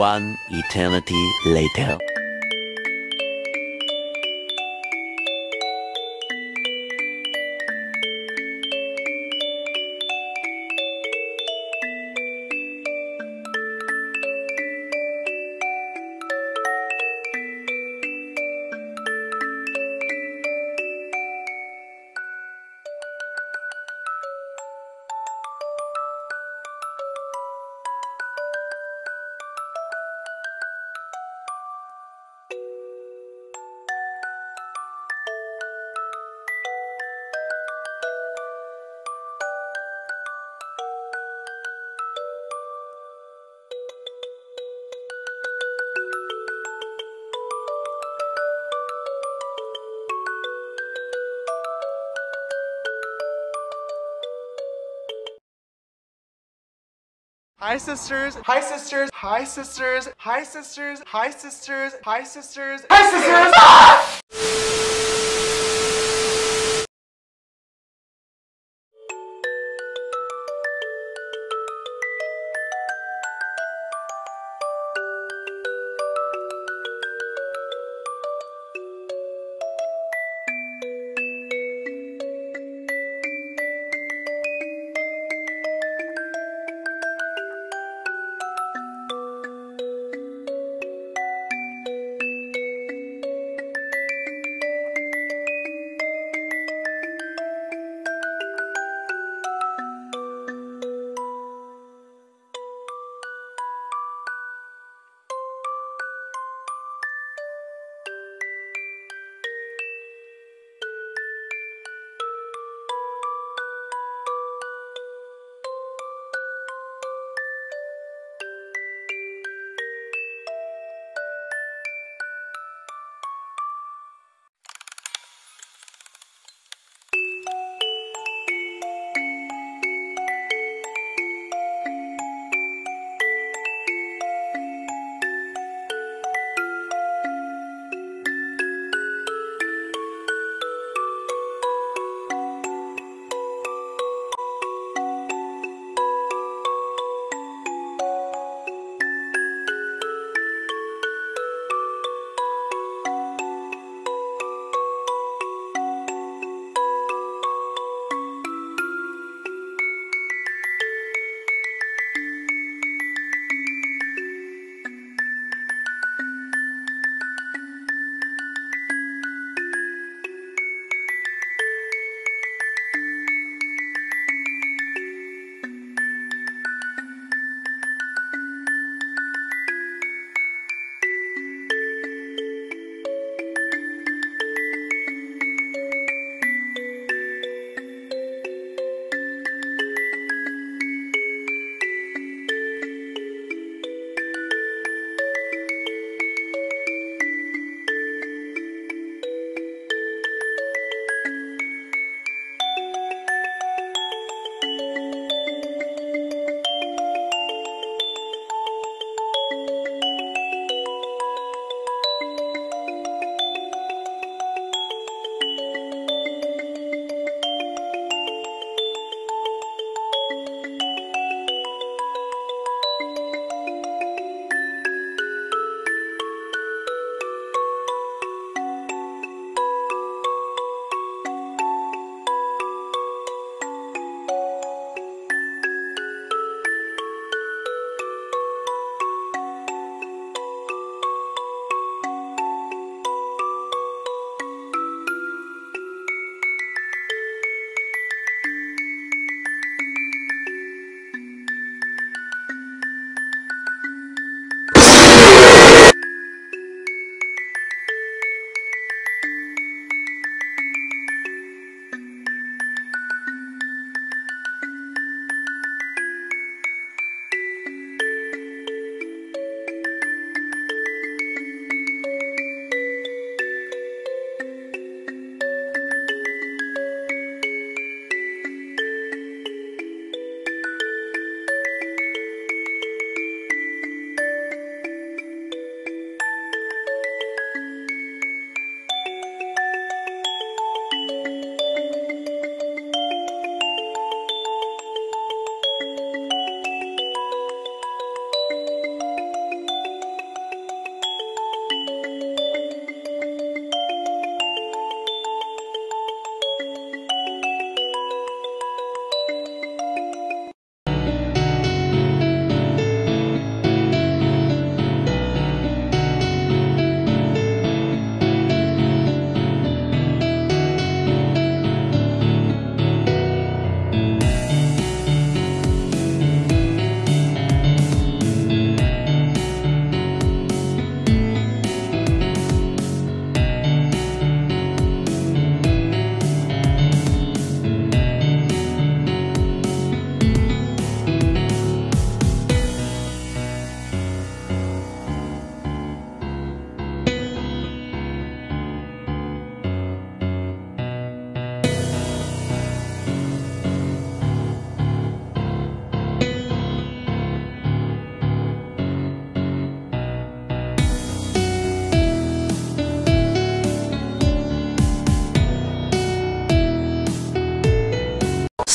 One eternity later. Hi sisters, hi sisters, hi sisters, hi sisters, hi sisters, hi sisters, hi sisters.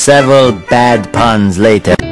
Several bad puns later.